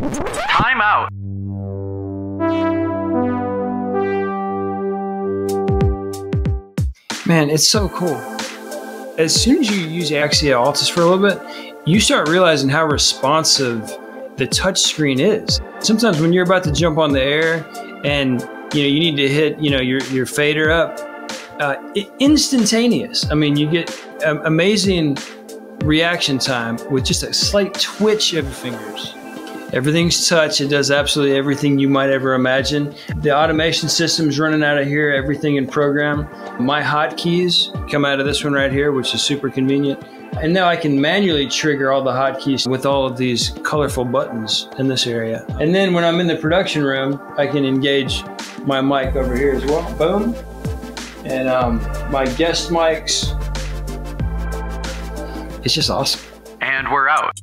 Time out. Man, it's so cool. As soon as you use Axia Altus for a little bit, you start realizing how responsive the touch screen is. Sometimes when you're about to jump on the air and you know you need to hit you know your your fader up, uh, instantaneous. I mean, you get um, amazing reaction time with just a slight twitch of your fingers. Everything's touch. It does absolutely everything you might ever imagine. The automation system's running out of here, everything in program. My hotkeys come out of this one right here, which is super convenient. And now I can manually trigger all the hotkeys with all of these colorful buttons in this area. And then when I'm in the production room, I can engage my mic over here as well. Boom. And um, my guest mics. It's just awesome. And we're out.